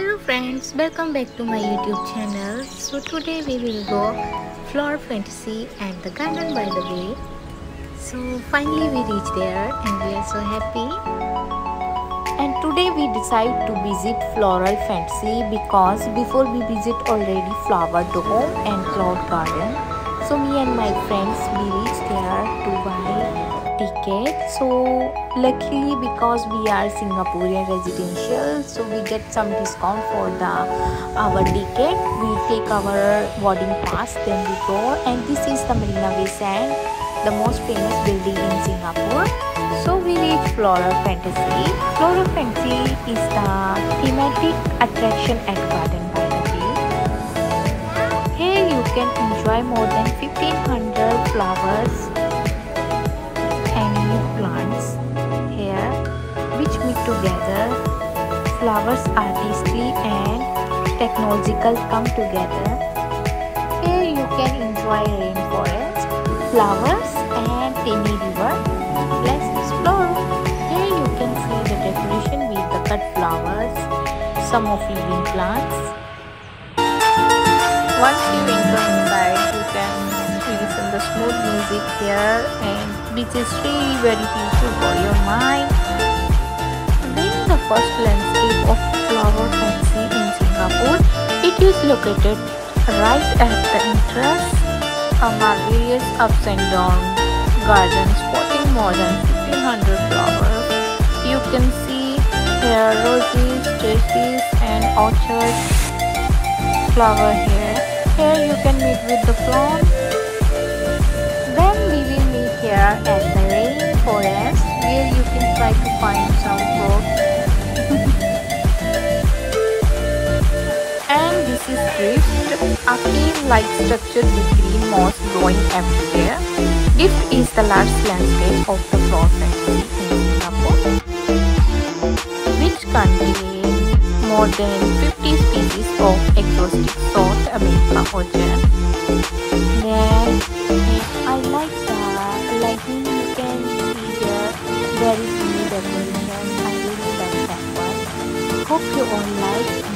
hello friends welcome back to my youtube channel. So today we will go flower fantasy and the garden by the bay. So finally we reached there and we are so happy. And today we decide to visit floral fantasy because before we visit already flower dome and cloud garden. So me and my friends we reached there to buy ticket so luckily because we are singaporean residential so we get some discount for the our ticket we take our boarding pass then we go. And this is the marina bay sand the most famous building in singapore. So we reach floral fantasy. Floral fantasy is the thematic attraction at garden by the bay here you can enjoy more than 1500 flowers plants here which meet together. Flowers artistry and technological come together. Here you can enjoy rainforest flowers and tiny river. Let's explore. Here you can see the decoration with the cut flowers some of living plants. Once you enter inside you can listen the smooth music here and which is really very peaceful for your mind. Being the first landscape of flower fantasy in Singapore, it is located right at the entrance among various ups and downs gardens sporting more than 1500 flowers. You can see here roses, daisies and orchid flower here. Here you can meet with the plants here at the rainforest where you can try to find some fruit. and this is drift, a cave-like structure with green moss growing everywhere. Drift is the large landscape of the factory in Singapore, which contains more than 50 species of exotic South America origin. Then I like lighting you can see there very pretty decoration I really like that one. Hope you all like